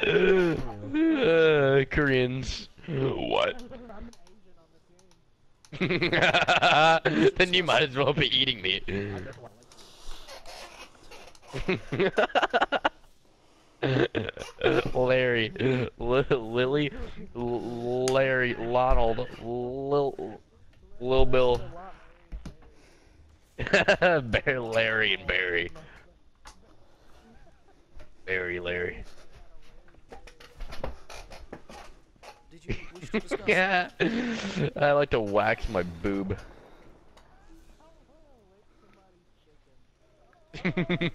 uh, Koreans. What? then you might as well be eating me. Larry, L Lily, L Larry, Lonald, Lil, Lil Bill, Bear, Larry, and Barry. Larry. Did you wish to yeah, I like to wax my boob. I'm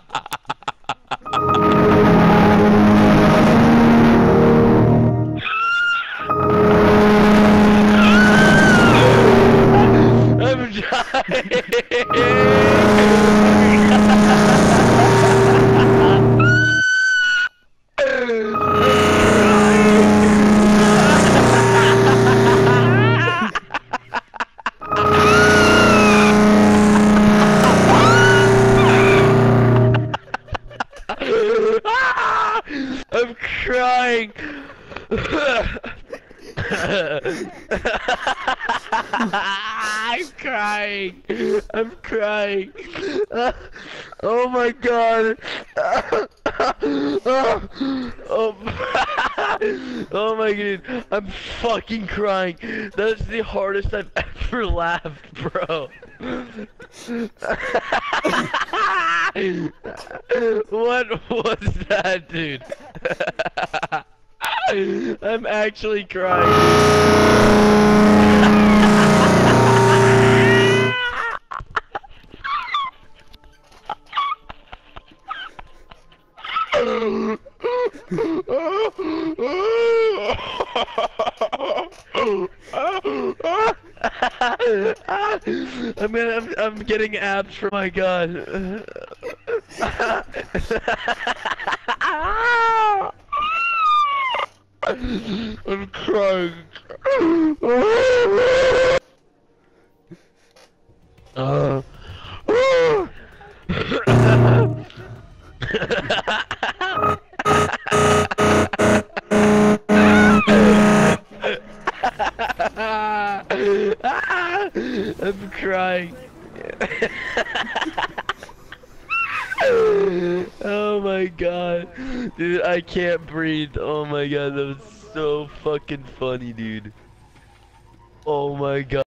I'm crying. I'm crying. I'm crying. Oh my god. Oh, oh my god. I'm fucking crying. That's the hardest I've ever laughed, bro. what was that, dude? I'm actually crying. I'm, gonna, I'm I'm getting abs for my god. I'm crying. Uh. I'm crying. oh my god. Dude, I can't breathe. Oh my god, that was so fucking funny, dude. Oh my god.